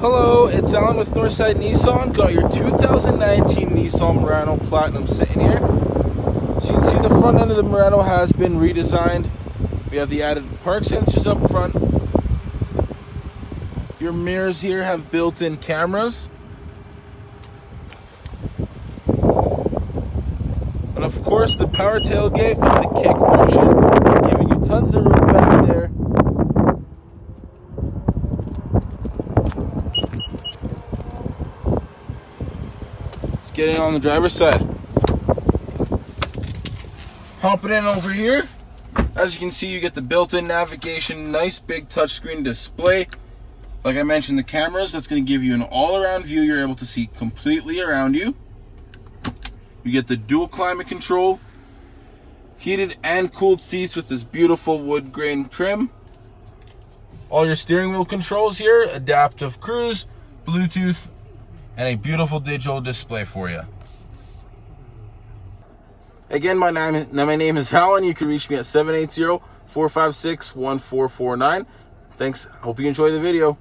Hello, it's Allen with Northside Nissan. Got your 2019 Nissan Murano Platinum sitting here. So you can see the front end of the Murano has been redesigned. We have the added park sensors up front. Your mirrors here have built-in cameras. And of course the power tailgate with the kick motion, giving you tons of room back there. Let's get in on the driver's side. Hopping in over here. As you can see, you get the built-in navigation, nice big touchscreen display. Like I mentioned, the cameras, that's gonna give you an all-around view. You're able to see completely around you. You get the dual climate control, heated and cooled seats with this beautiful wood grain trim. All your steering wheel controls here, adaptive cruise, Bluetooth, and a beautiful digital display for you. Again, my name, my name is Allen. You can reach me at 780 456 1449. Thanks. Hope you enjoy the video.